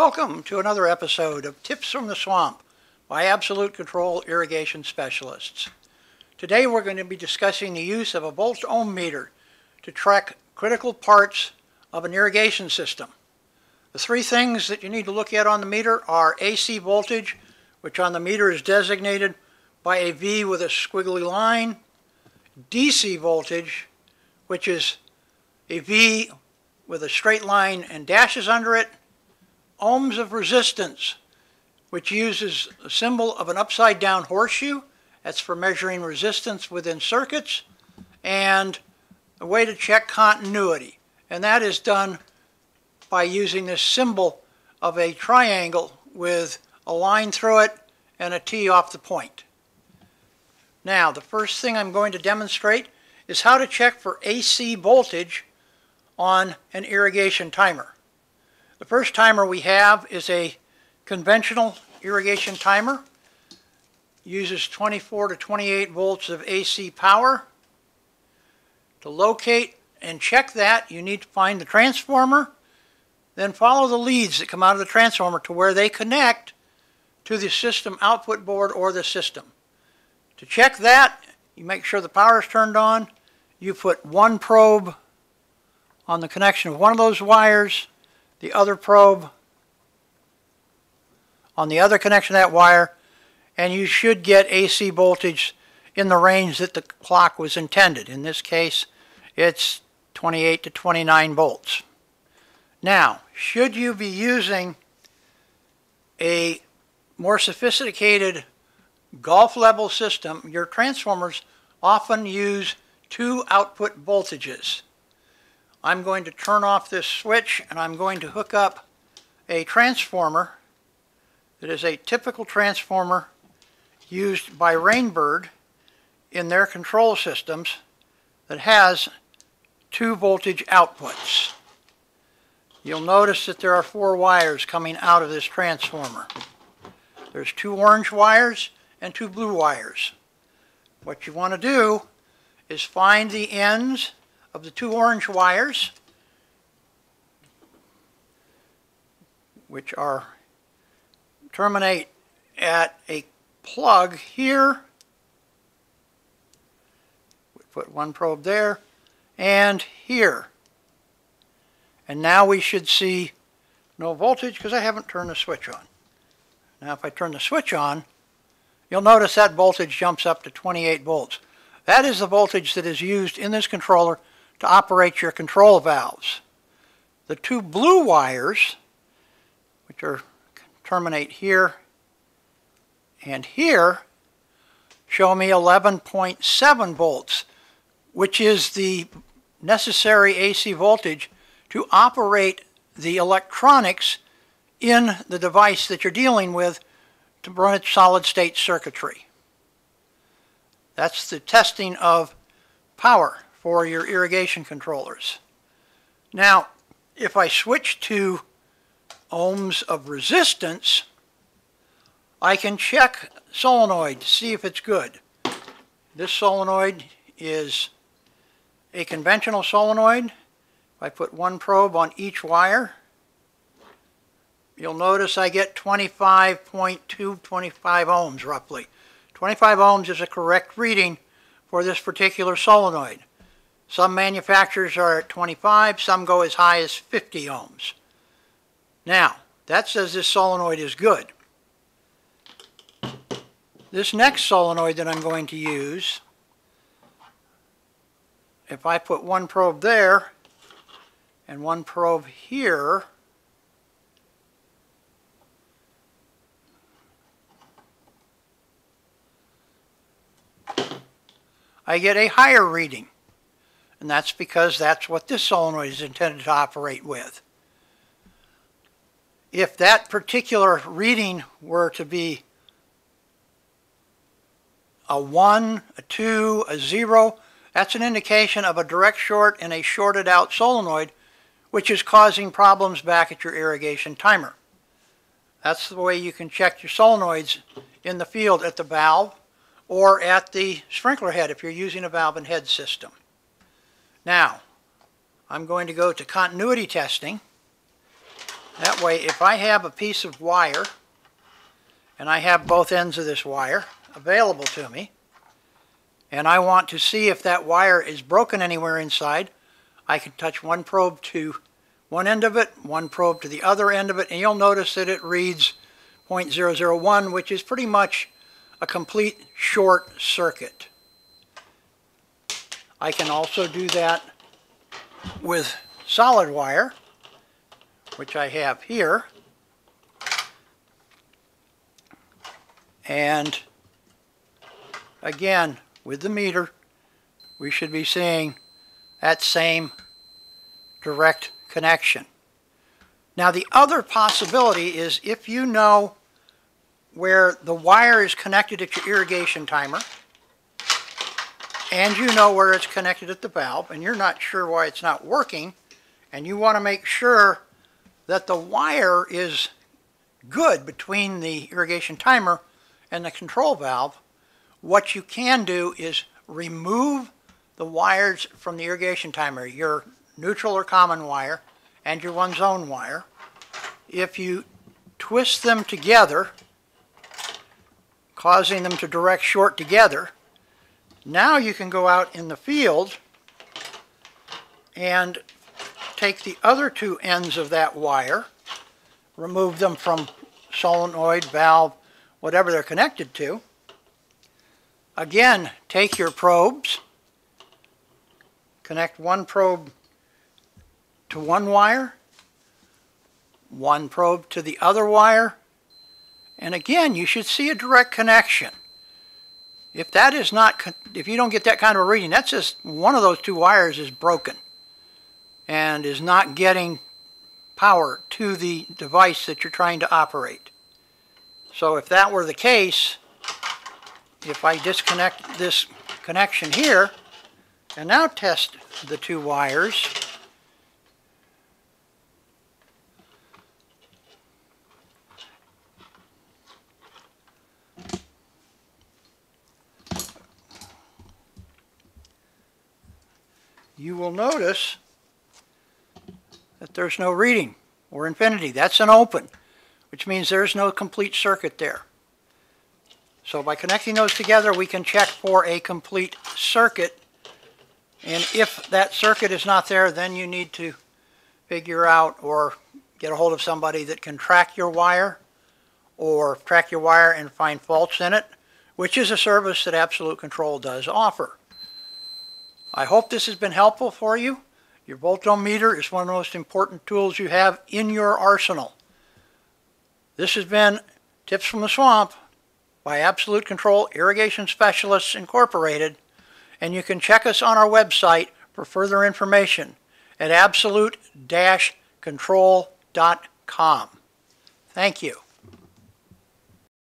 Welcome to another episode of Tips from the Swamp by Absolute Control Irrigation Specialists. Today we're going to be discussing the use of a volt ohm meter to track critical parts of an irrigation system. The three things that you need to look at on the meter are AC voltage, which on the meter is designated by a V with a squiggly line, DC voltage, which is a V with a straight line and dashes under it, ohms of resistance, which uses a symbol of an upside down horseshoe. That's for measuring resistance within circuits. And a way to check continuity. And that is done by using this symbol of a triangle with a line through it and a T off the point. Now, the first thing I'm going to demonstrate is how to check for AC voltage on an irrigation timer. The first timer we have is a conventional irrigation timer. Uses 24 to 28 volts of AC power. To locate and check that, you need to find the transformer, then follow the leads that come out of the transformer to where they connect to the system output board or the system. To check that, you make sure the power is turned on. You put one probe on the connection of one of those wires the other probe on the other connection of that wire, and you should get AC voltage in the range that the clock was intended. In this case, it's 28 to 29 volts. Now, should you be using a more sophisticated golf level system, your transformers often use two output voltages. I'm going to turn off this switch and I'm going to hook up a transformer that is a typical transformer used by Rainbird in their control systems that has two voltage outputs. You'll notice that there are four wires coming out of this transformer. There's two orange wires and two blue wires. What you want to do is find the ends of the two orange wires, which are terminate at a plug here. We put one probe there and here. And now we should see no voltage because I haven't turned the switch on. Now if I turn the switch on, you'll notice that voltage jumps up to 28 volts. That is the voltage that is used in this controller to operate your control valves. The two blue wires, which are terminate here and here, show me 11.7 volts, which is the necessary AC voltage to operate the electronics in the device that you're dealing with to run its solid state circuitry. That's the testing of power for your irrigation controllers. Now, if I switch to ohms of resistance, I can check solenoid to see if it's good. This solenoid is a conventional solenoid. If I put one probe on each wire, you'll notice I get 25.2, 25 ohms roughly. 25 ohms is a correct reading for this particular solenoid. Some manufacturers are at 25, some go as high as 50 ohms. Now, that says this solenoid is good. This next solenoid that I'm going to use, if I put one probe there and one probe here, I get a higher reading and that's because that's what this solenoid is intended to operate with. If that particular reading were to be a 1, a 2, a 0, that's an indication of a direct short in a shorted out solenoid, which is causing problems back at your irrigation timer. That's the way you can check your solenoids in the field at the valve or at the sprinkler head if you're using a valve and head system. Now, I'm going to go to continuity testing. That way, if I have a piece of wire, and I have both ends of this wire available to me, and I want to see if that wire is broken anywhere inside, I can touch one probe to one end of it, one probe to the other end of it, and you'll notice that it reads 0.001, which is pretty much a complete short circuit. I can also do that with solid wire, which I have here. And again, with the meter, we should be seeing that same direct connection. Now the other possibility is if you know where the wire is connected at your irrigation timer, and you know where it's connected at the valve, and you're not sure why it's not working, and you want to make sure that the wire is good between the irrigation timer and the control valve, what you can do is remove the wires from the irrigation timer, your neutral or common wire and your one zone wire. If you twist them together, causing them to direct short together, now you can go out in the field and take the other two ends of that wire, remove them from solenoid, valve, whatever they're connected to. Again, take your probes, connect one probe to one wire, one probe to the other wire, and again, you should see a direct connection. If that is not, if you don't get that kind of a reading, that's just one of those two wires is broken and is not getting power to the device that you're trying to operate. So if that were the case, if I disconnect this connection here and now test the two wires, you will notice that there's no reading or infinity. That's an open, which means there's no complete circuit there. So by connecting those together, we can check for a complete circuit. And if that circuit is not there, then you need to figure out or get a hold of somebody that can track your wire or track your wire and find faults in it, which is a service that Absolute Control does offer. I hope this has been helpful for you. Your volt meter is one of the most important tools you have in your arsenal. This has been Tips from the Swamp by Absolute Control Irrigation Specialists Incorporated, and you can check us on our website for further information at absolute-control.com. Thank you.